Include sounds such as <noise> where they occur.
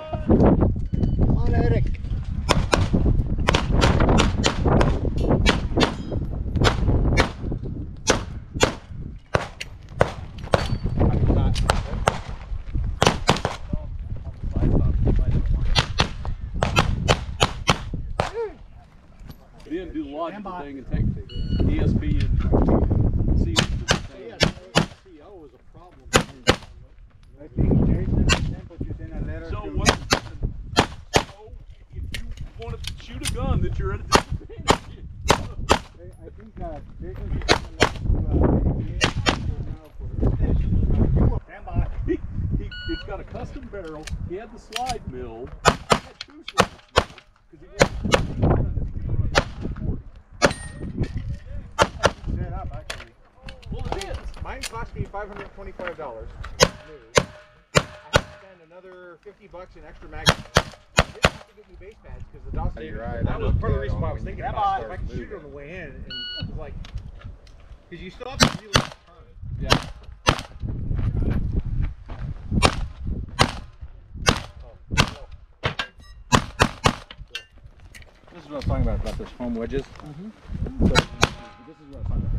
Come on, Eric. Then do the logical thing and take ESP and see what. CO is a problem. I think Jason then put you in a letter So to- what? So if you shoot a gun, that you're at a disadvantage. <laughs> I think uh, should Standby. He, he, it's got a custom barrel. He had the slide mill. He had two slide mills because he wanted to run it. He could run it at 40. Set up, actually. Well, it is. Mine cost me five hundred twenty-five dollars. I had to spend another fifty bucks in extra magazines. I didn't have to get new base pads because the Dawson. You're right, That I was looked part of the reason why I was thinking about it. If started I could shoot it on the way in, and it was like, because you still have to really turn it. Yeah. This is what I was talking about, about those foam wedges. Mm-hmm. So, this is what